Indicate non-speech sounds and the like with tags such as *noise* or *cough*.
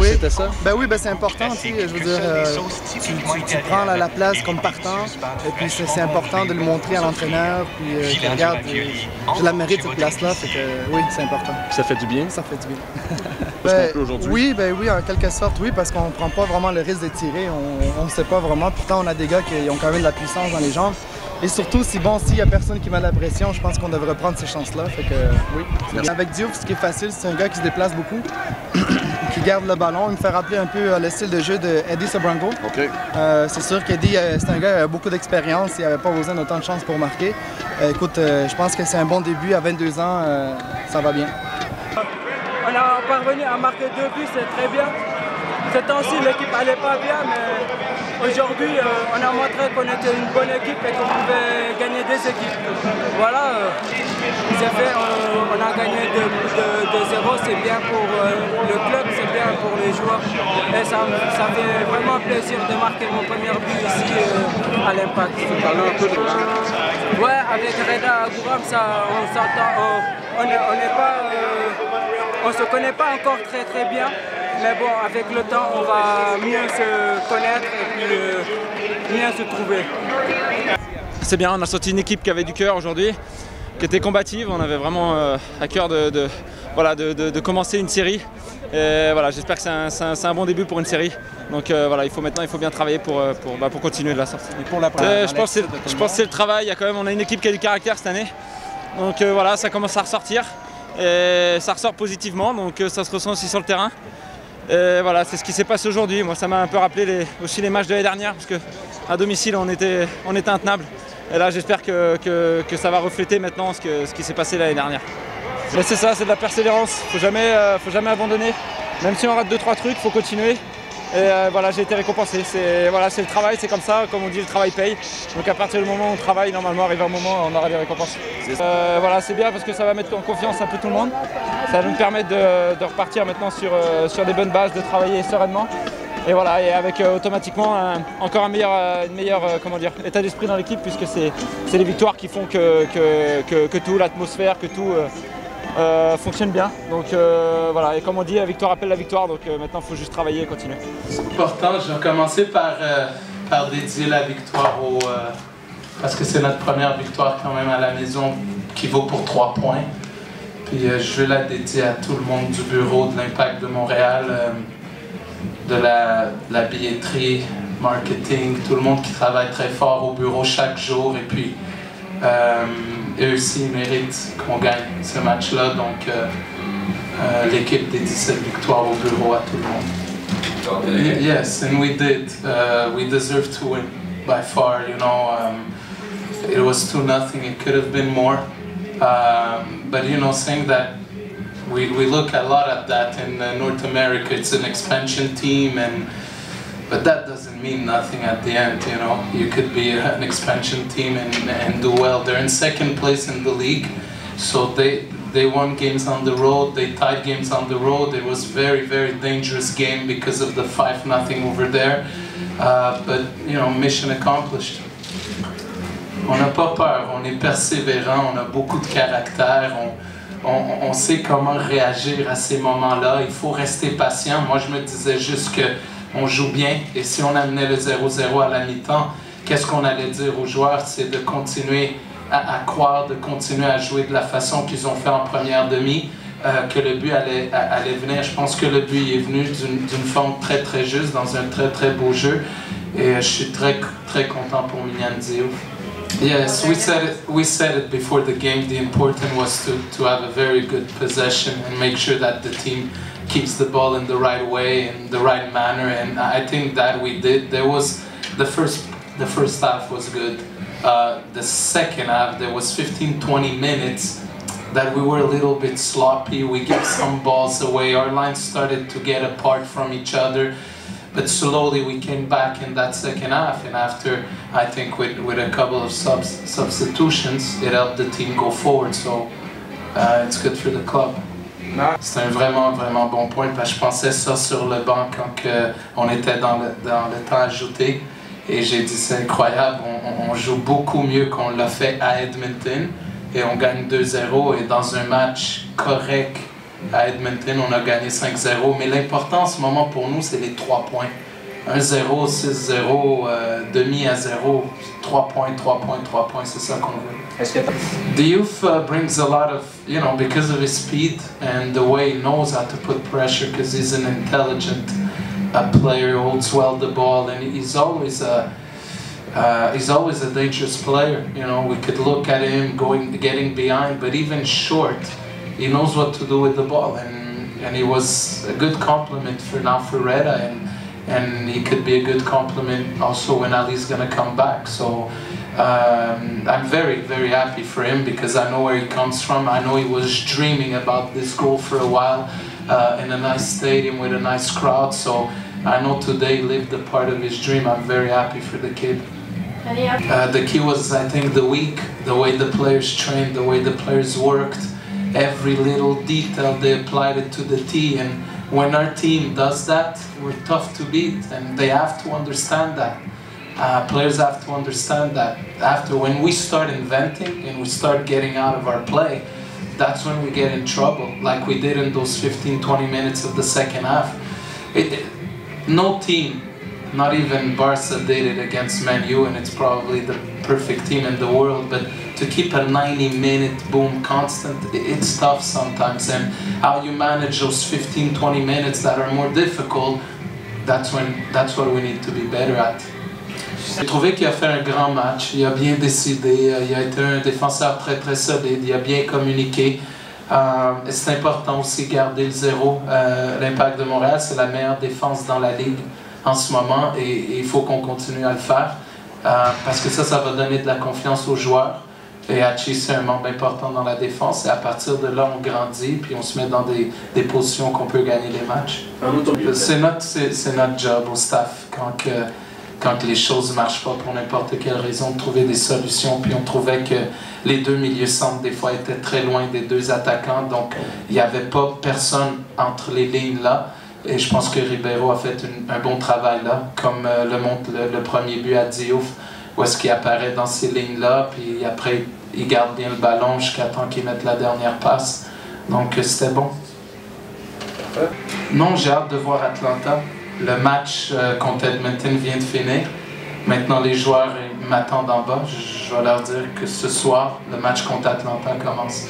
que c'était ça? Ben oui, ben c'est important, tu sais, je veux dire, euh, tu, tu, prends la, la, place comme partant, et puis c'est important de le montrer à l'entraîneur, puis euh, regarde, euh, je la mérite cette place-là, fait que oui, c'est important. Ça fait du bien? Ça fait du bien. *laughs* ben, aujourd'hui? Oui, ben oui, en quelque sorte, oui, parce qu'on prend pas vraiment le risque de tirer, on ne sait pas vraiment, pourtant on a des gars qui ont quand même de la puissance dans les jambes, et surtout, si bon, s'il n'y a personne qui met la pression, je pense qu'on devrait prendre ces chances-là. Fait que oui. Avec Diouf, ce qui est facile, c'est un gars qui se déplace beaucoup, garde le ballon. Il me fait rappeler un peu euh, le style de jeu de Eddie. Euh, c'est sûr qu'Eddie, euh, c'est un gars qui a beaucoup d'expérience. Il n'avait pas besoin d'autant de chance pour marquer. écoute, je pense que c'est un bon début. À 22 ans, ça va bien. On a parvenu à marquer deux buts, c'est très bien. Ce temps-ci, l'équipe n'allait pas bien, mais aujourd'hui, euh, on a montré qu'on était une bonne équipe et qu'on pouvait gagner des équipes. Voilà, euh, fait, euh, on a gagné 2-0, c'est bien pour le club, c'est bien pour les joueurs. Et ça, ça, fait vraiment plaisir de marquer mon premier but ici à l'Impact. Ouais, avec Reda Gouram, ça, on s'entend, on, on, pas, on se connaît pas encore très très bien. Mais bon, avec le temps, on va mieux se connaître et puis euh, mieux se trouver. C'est bien, on a sorti une équipe qui avait du cœur aujourd'hui, qui était combative. On avait vraiment euh, à cœur de, voilà, de, commencer une série. Et voilà, j'espère que c'est un, bon début pour une série. Donc euh, voilà, il faut maintenant il faut bien travailler pour, pour, bah, pour continuer de la sortie. pour la je, pense que c'est le travail. Il y a quand même, on a une équipe qui a du caractère cette année. Donc voilà, ça commence à ressortir. Et ça ressort positivement, donc ça se ressent aussi sur le terrain. Et voilà, c'est ce qui s'est passé aujourd'hui. Moi, ça m'a un peu rappelé aussi les matchs de l'année dernière, parce qu'à domicile, on était, on intenable. Et là, j'espère que, ça va refléter maintenant ce, qui s'est passé l'année dernière. Mais c'est ça, c'est de la persévérance. Il jamais, euh, faut jamais abandonner. Même si on rate 2-3 trucs, il faut continuer. Et euh, voilà, j'ai été récompensé. C'est voilà, le travail, c'est comme ça, comme on dit, le travail paye. Donc à partir du moment où on travaille, normalement, arrive un moment, on aura des récompenses. Euh, voilà, c'est bien parce que ça va mettre en confiance un peu tout le monde. Ça va nous permettre de, repartir maintenant sur, euh, sur des bonnes bases, de travailler sereinement. Et voilà, et avec automatiquement encore un meilleur, une meilleure comment dire, état d'esprit dans l'équipe puisque c'est les victoires qui font que, que, que tout, l'atmosphère, que tout euh, fonctionne bien. Donc euh, voilà, et comme on dit, la victoire appelle la victoire, donc euh, maintenant il faut juste travailler et continuer. C'est important, je vais commencer par, dédier la victoire au... parce que c'est notre première victoire quand même à la maison qui vaut pour trois points. Puis je veux la dédier à tout le monde du bureau de l'Impact de Montréal, de la, la billetterie, marketing, tout le monde qui travaille très fort au bureau chaque jour. Et puis eux aussi méritent qu'on gagne ce match-là. Donc, euh, euh, l'équipe des 17 victoires au bureau à tout le monde. Yes, and we did. Uh, we deserve to win by far. You know, um, it was two nothing. It could have been more. Um, but you know, saying that we we look a lot at that in uh, North America. It's an expansion team, and but that doesn't mean nothing at the end, you know. You could be an expansion team and, and do well. They're in second place in the league, so they they won games on the road, they tied games on the road. It was very, very dangerous game because of the 5 nothing over there. Uh, but, you know, mission accomplished. On n'a pas peur, on est persévérant, on a beaucoup de caractère, on, on, on sait comment réagir à ces moments-là. Il faut rester patient. Moi, je me disais juste que on joue bien. Et si on amenait le 0-0 à la mi-temps, qu'est-ce qu'on allait dire aux joueurs? C'est de continuer à, croire, de continuer à jouer de la façon qu'ils ont fait en première demi, euh, que le but allait, allait venir. Je pense que le but est venu d'une forme très très juste, dans un très très beau jeu. Et je suis très très content pour Mignan Diouf. Yes, we said it, we said it before the game. The important was to, to have a very good possession and make sure that the team keeps the ball in the right way in the right manner and I think that we did. There was the first the first half was good. Uh, the second half there was 15-20 minutes that we were a little bit sloppy. We gave some balls away. Our lines started to get apart from each other but slowly we came back in that second half and after I think with, with a couple of subs, substitutions it helped the team go forward. So uh, it's good for the club C'est un vraiment, vraiment bon point. Parce que je pensais ça sur le banc quand on était dans le, temps ajouté. Et j'ai dit, c'est incroyable, on, joue beaucoup mieux qu'on l'a fait à Edmonton. Et on gagne 2-0. Et dans un match correct à Edmonton, on a gagné 5-0. Mais l'important en ce moment pour nous, c'est les 3 points. 1-0, 6-0, euh, demi à 0, 3 points, 3 points, 3 points, c'est ça qu'on veut. The youth uh, brings a lot of, you know, because of his speed and the way he knows how to put pressure because he's an intelligent uh, player, holds well the ball, and he's always a, uh, he's always a dangerous player. You know, we could look at him going, getting behind, but even short, he knows what to do with the ball, and and he was a good compliment for now for Reda, and and he could be a good compliment also when Ali's gonna come back. So. Um, I'm very, very happy for him because I know where he comes from. I know he was dreaming about this goal for a while uh, in a nice stadium with a nice crowd. So I know today lived a part of his dream. I'm very happy for the kid. Uh, the key was, I think, the week, the way the players trained, the way the players worked, every little detail they applied it to the T. And when our team does that, we're tough to beat, and they have to understand that. Uh, players have to understand that after when we start inventing and we start getting out of our play, that's when we get in trouble, like we did in those 15, 20 minutes of the second half. It, it, no team, not even Barca did it against Man U, and it's probably the perfect team in the world, but to keep a 90 minute boom constant, it's tough sometimes, and how you manage those 15, 20 minutes that are more difficult, that's, when, that's what we need to be better at. J'ai trouvé qu'il a fait un grand match, il a bien décidé, il a été un défenseur très très solide, il a bien communiqué. Euh, c'est important aussi garder le zéro. Euh, L'Impact de Montréal, c'est la meilleure défense dans la ligue en ce moment et, il faut qu'on continue à le faire euh, parce que ça, ça va donner de la confiance aux joueurs. Et Hachi, c'est un membre important dans la défense et à partir de là, on grandit puis on se met dans des, des positions qu'on peut gagner les matchs. C'est notre, c'est notre job au staff quand que, quand les choses ne marchent pas pour n'importe quelle raison, de trouver des solutions. Puis on trouvait que les deux milieux centres, des fois, étaient très loin des deux attaquants. Donc, il n'y avait pas personne entre les lignes là. Et je pense que Ribeiro a fait un bon travail là, comme euh, le montre le, le, premier but à Diouf, où est-ce qu'il apparaît dans ces lignes-là, puis après, il garde bien le ballon jusqu'à temps qu'il mette la dernière passe. Donc, euh, c'était bon. Non, j'ai hâte de voir Atlanta. Le match euh, contre Edmonton vient de finir. Maintenant, les joueurs m'attendent en bas. Je, je vais leur dire que ce soir, le match contre Atlanta commence.